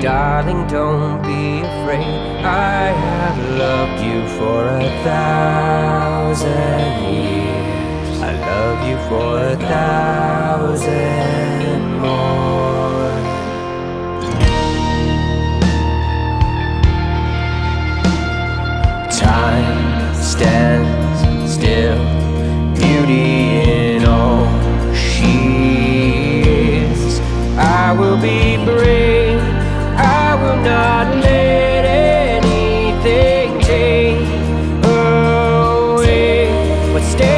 Darling, don't be afraid. I have loved you for a thousand years. I love you for a thousand more. Time stands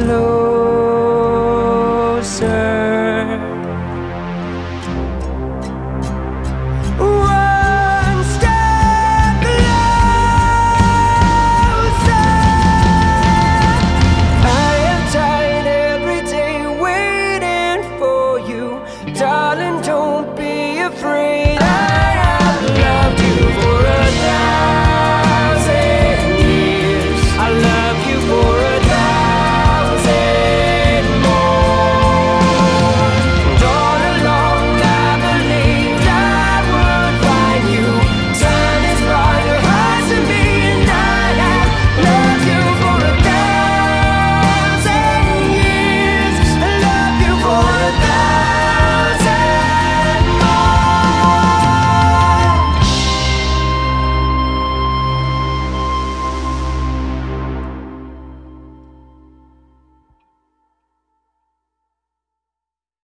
closer. One step closer. I am tired every day waiting for you, darling. Don't be afraid. I